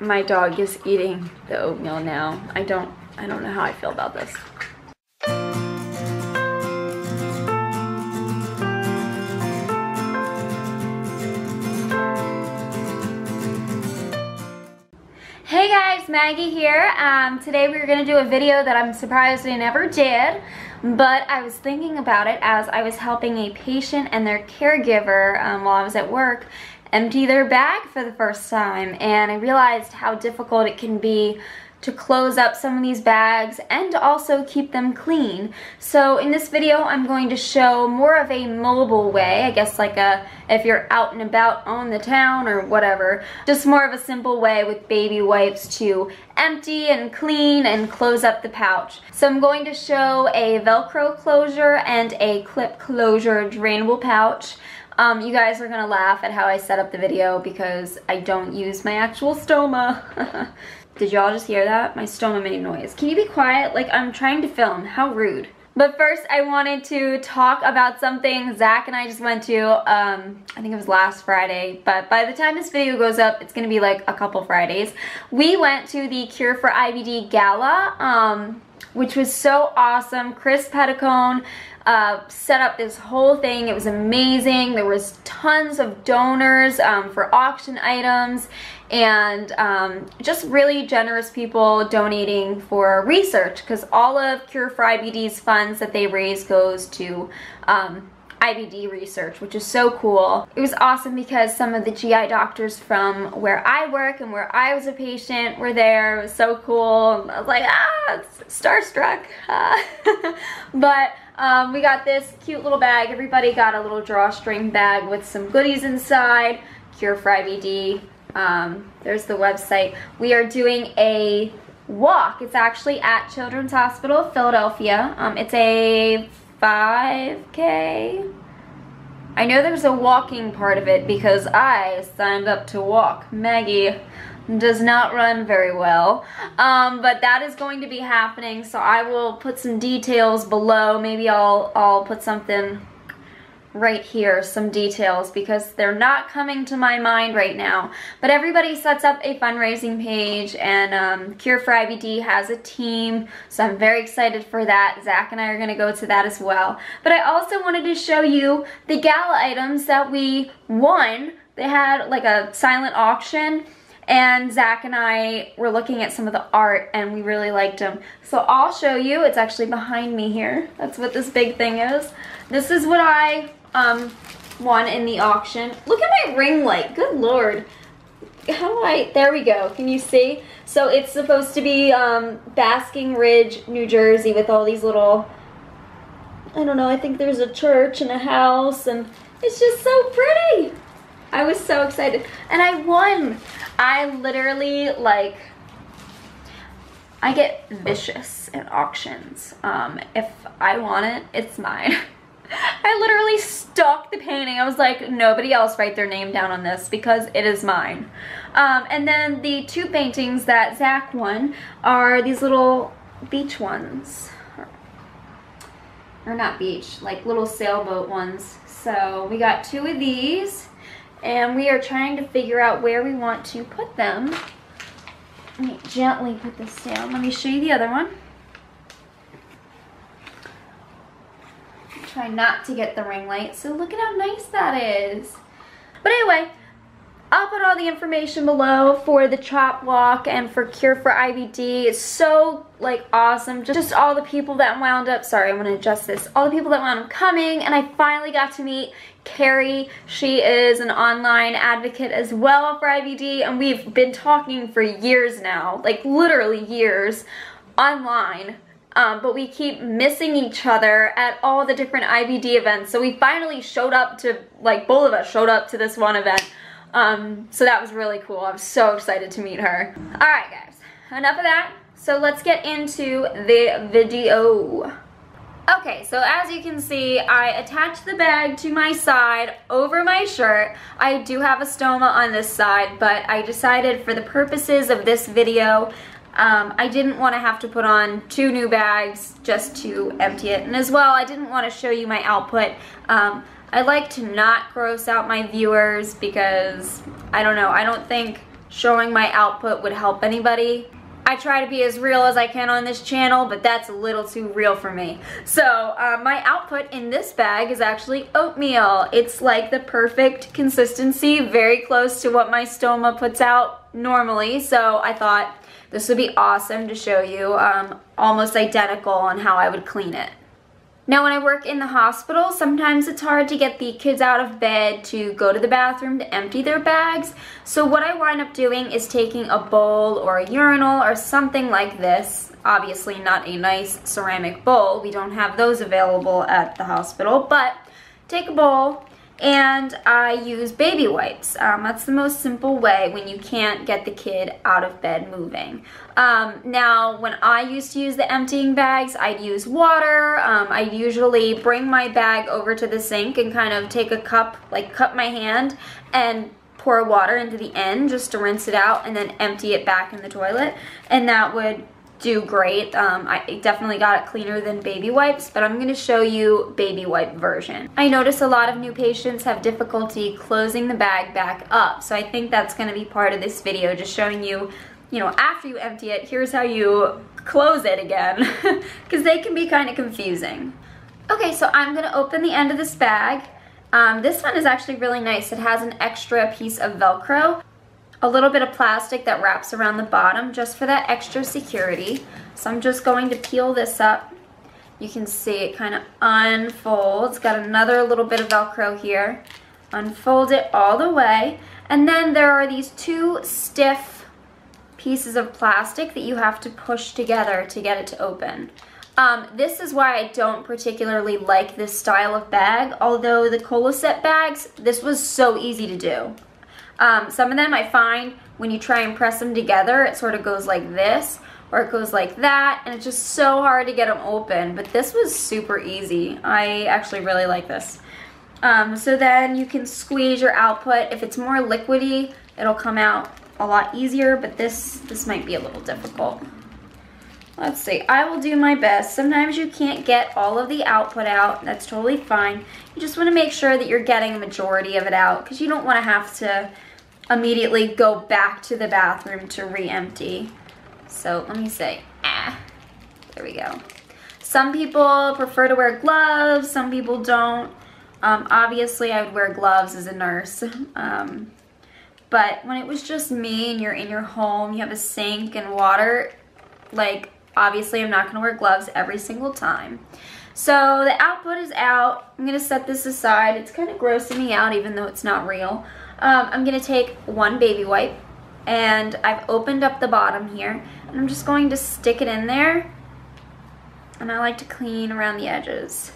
my dog is eating the oatmeal now. I don't, I don't know how I feel about this. Hey guys, Maggie here. Um, today we are going to do a video that I'm surprised I never did, but I was thinking about it as I was helping a patient and their caregiver um, while I was at work empty their bag for the first time and I realized how difficult it can be to close up some of these bags and also keep them clean. So in this video, I'm going to show more of a mobile way, I guess like a, if you're out and about on the town or whatever, just more of a simple way with baby wipes to empty and clean and close up the pouch. So I'm going to show a Velcro closure and a clip closure drainable pouch. Um, you guys are gonna laugh at how I set up the video because I don't use my actual stoma. Did y'all just hear that? My stoma made noise. Can you be quiet? Like I'm trying to film, how rude. But first I wanted to talk about something Zach and I just went to, um, I think it was last Friday, but by the time this video goes up, it's gonna be like a couple Fridays. We went to the Cure for IBD Gala, um, which was so awesome. Chris Petticone uh, set up this whole thing. It was amazing. There was tons of donors um, for auction items and um, just really generous people donating for research because all of Cure for IBD's funds that they raise goes to um, IBD research, which is so cool. It was awesome because some of the GI doctors from where I work and where I was a patient were there. It was so cool. I was like, ah, starstruck. but um, we got this cute little bag. Everybody got a little drawstring bag with some goodies inside. Cure for IBD. Um, there's the website. We are doing a walk. It's actually at Children's Hospital, Philadelphia. Um, it's a 5K. I know there's a walking part of it because I signed up to walk. Maggie does not run very well. Um, but that is going to be happening, so I will put some details below. Maybe I'll, I'll put something right here some details because they're not coming to my mind right now. But everybody sets up a fundraising page and um, Cure for IBD has a team, so I'm very excited for that. Zach and I are going to go to that as well. But I also wanted to show you the gala items that we won. They had like a silent auction and Zach and I were looking at some of the art and we really liked them. So I'll show you. It's actually behind me here. That's what this big thing is. This is what I um, one in the auction. Look at my ring light. Good lord. How do I, there we go. Can you see? So it's supposed to be um, Basking Ridge, New Jersey with all these little, I don't know, I think there's a church and a house and it's just so pretty. I was so excited. And I won. I literally like, I get vicious at auctions. Um, if I want it, it's mine. I literally stalked the painting. I was like, nobody else write their name down on this because it is mine. Um, and then the two paintings that Zach won are these little beach ones. Or not beach, like little sailboat ones. So we got two of these and we are trying to figure out where we want to put them. Let me gently put this down. Let me show you the other one. Try not to get the ring light. So look at how nice that is. But anyway, I'll put all the information below for the chop walk and for Cure for IBD. It's so like awesome. Just all the people that wound up, sorry, I'm gonna adjust this. All the people that wound up coming and I finally got to meet Carrie. She is an online advocate as well for IBD and we've been talking for years now, like literally years online um, but we keep missing each other at all the different IBD events. So we finally showed up to, like both of us showed up to this one event. Um, so that was really cool. I was so excited to meet her. All right, guys, enough of that. So let's get into the video. Okay, so as you can see, I attached the bag to my side over my shirt. I do have a stoma on this side, but I decided for the purposes of this video um, I didn't want to have to put on two new bags just to empty it. And as well, I didn't want to show you my output. Um, I like to not gross out my viewers because, I don't know, I don't think showing my output would help anybody. I try to be as real as I can on this channel, but that's a little too real for me. So uh, my output in this bag is actually oatmeal. It's like the perfect consistency, very close to what my stoma puts out normally. So I thought this would be awesome to show you, um, almost identical on how I would clean it. Now when I work in the hospital, sometimes it's hard to get the kids out of bed to go to the bathroom to empty their bags. So what I wind up doing is taking a bowl or a urinal or something like this. Obviously not a nice ceramic bowl. We don't have those available at the hospital, but take a bowl, and I use baby wipes. Um, that's the most simple way when you can't get the kid out of bed moving. Um, now, when I used to use the emptying bags, I'd use water. Um, I'd usually bring my bag over to the sink and kind of take a cup, like cup my hand and pour water into the end just to rinse it out and then empty it back in the toilet. And that would do great. Um, I definitely got it cleaner than baby wipes, but I'm gonna show you baby wipe version. I notice a lot of new patients have difficulty closing the bag back up, so I think that's gonna be part of this video, just showing you, you know, after you empty it, here's how you close it again, because they can be kind of confusing. Okay, so I'm gonna open the end of this bag. Um, this one is actually really nice. It has an extra piece of Velcro a little bit of plastic that wraps around the bottom just for that extra security. So I'm just going to peel this up. You can see it kind of unfolds. Got another little bit of Velcro here. Unfold it all the way. And then there are these two stiff pieces of plastic that you have to push together to get it to open. Um, this is why I don't particularly like this style of bag, although the Coloplast bags, this was so easy to do. Um, some of them I find when you try and press them together, it sort of goes like this or it goes like that and it's just so hard to get them open but this was super easy. I actually really like this. Um, so then you can squeeze your output. If it's more liquidy it'll come out a lot easier but this this might be a little difficult let's see I will do my best sometimes you can't get all of the output out that's totally fine you just want to make sure that you're getting a majority of it out because you don't want to have to immediately go back to the bathroom to re-empty. So let me say, ah, there we go. Some people prefer to wear gloves, some people don't. Um, obviously, I would wear gloves as a nurse. Um, but when it was just me and you're in your home, you have a sink and water, like, obviously I'm not going to wear gloves every single time. So the output is out. I'm going to set this aside. It's kind of grossing me out even though it's not real. Um, I'm going to take one baby wipe and I've opened up the bottom here and I'm just going to stick it in there and I like to clean around the edges.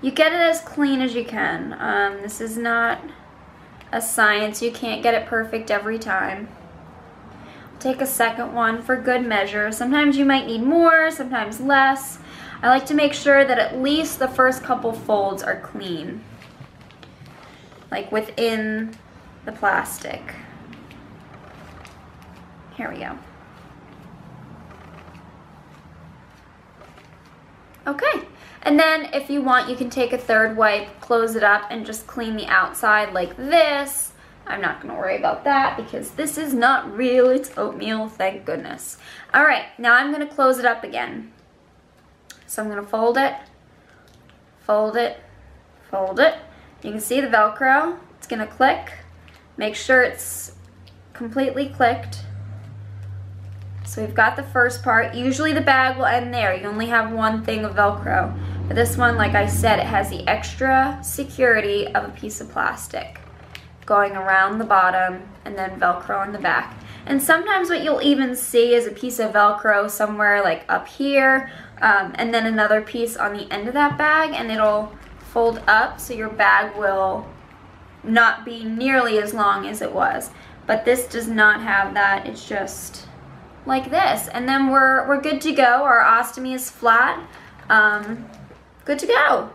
You get it as clean as you can. Um, this is not a science. You can't get it perfect every time. Take a second one for good measure. Sometimes you might need more, sometimes less. I like to make sure that at least the first couple folds are clean, like within the plastic. Here we go. Okay, and then if you want, you can take a third wipe, close it up, and just clean the outside like this. I'm not gonna worry about that because this is not real, it's oatmeal, thank goodness. All right, now I'm gonna close it up again. So I'm gonna fold it, fold it, fold it. You can see the Velcro, it's gonna click. Make sure it's completely clicked. So we've got the first part. Usually the bag will end there. You only have one thing of Velcro. But this one, like I said, it has the extra security of a piece of plastic going around the bottom and then Velcro on the back. And sometimes what you'll even see is a piece of Velcro somewhere like up here um, and then another piece on the end of that bag and it'll fold up so your bag will not be nearly as long as it was. But this does not have that. It's just like this. And then we're, we're good to go. Our ostomy is flat. Um, good to go.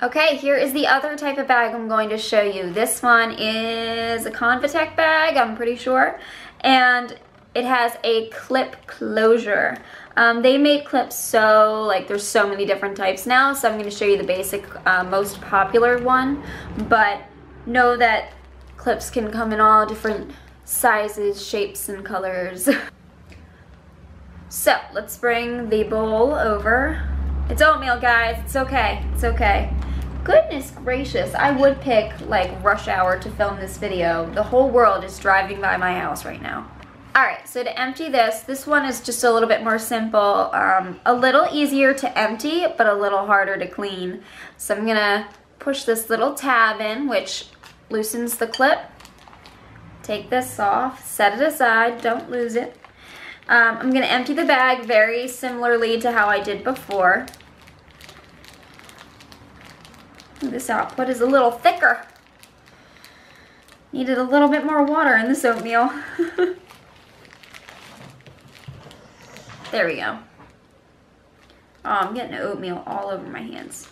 Okay, here is the other type of bag I'm going to show you. This one is a Convatec bag, I'm pretty sure, and it has a clip closure. Um, they make clips so, like, there's so many different types now, so I'm going to show you the basic, uh, most popular one, but know that Clips can come in all different sizes, shapes, and colors. so let's bring the bowl over. It's oatmeal, guys. It's okay. It's okay. Goodness gracious, I would pick like rush hour to film this video. The whole world is driving by my house right now. Alright, so to empty this, this one is just a little bit more simple, um, a little easier to empty, but a little harder to clean. So I'm gonna push this little tab in, which loosens the clip. Take this off, set it aside, don't lose it. Um, I'm gonna empty the bag very similarly to how I did before. This output is a little thicker. Needed a little bit more water in this oatmeal. there we go. Oh, I'm getting oatmeal all over my hands.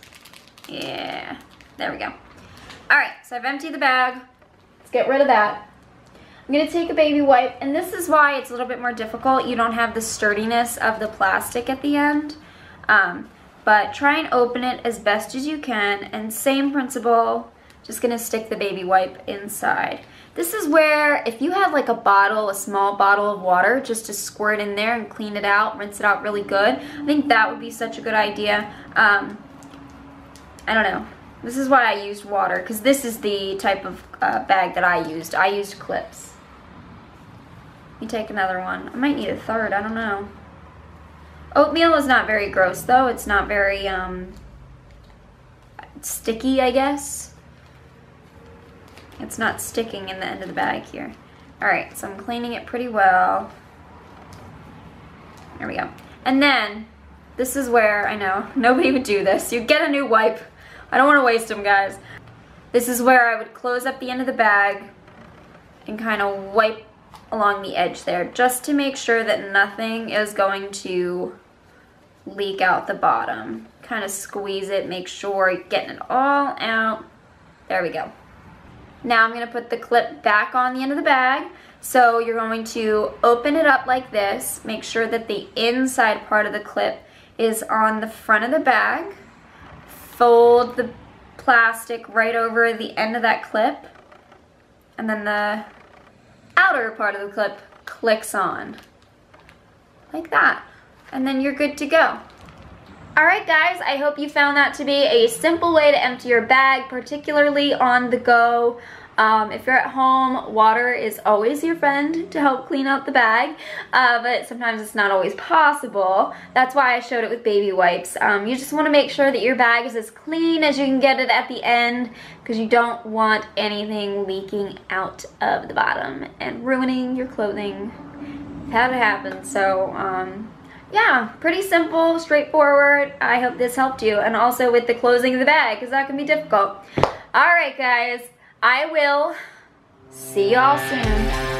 Yeah, there we go. All right, so I've emptied the bag. Let's get rid of that. I'm gonna take a baby wipe, and this is why it's a little bit more difficult. You don't have the sturdiness of the plastic at the end. Um, but try and open it as best as you can, and same principle, just gonna stick the baby wipe inside. This is where, if you have like a bottle, a small bottle of water, just to squirt in there and clean it out, rinse it out really good, I think that would be such a good idea. Um, I don't know. This is why I used water, because this is the type of uh, bag that I used. I used clips. Me take another one. I might need a third, I don't know. Oatmeal is not very gross though. It's not very um, sticky, I guess. It's not sticking in the end of the bag here. All right, so I'm cleaning it pretty well. There we go. And then, this is where, I know, nobody would do this. You get a new wipe. I don't want to waste them, guys. This is where I would close up the end of the bag and kind of wipe along the edge there just to make sure that nothing is going to leak out the bottom. Kind of squeeze it, make sure you're getting it all out. There we go. Now I'm gonna put the clip back on the end of the bag. So you're going to open it up like this, make sure that the inside part of the clip is on the front of the bag. Fold the plastic right over the end of that clip. And then the outer part of the clip clicks on. Like that. And then you're good to go. Alright guys, I hope you found that to be a simple way to empty your bag, particularly on the go. Um, if you're at home, water is always your friend to help clean out the bag, uh, but sometimes it's not always possible. That's why I showed it with baby wipes. Um, you just want to make sure that your bag is as clean as you can get it at the end because you don't want anything leaking out of the bottom and ruining your clothing. I've had it happen, so um, yeah, pretty simple, straightforward. I hope this helped you. And also with the closing of the bag, because that can be difficult. All right, guys. I will see y'all soon.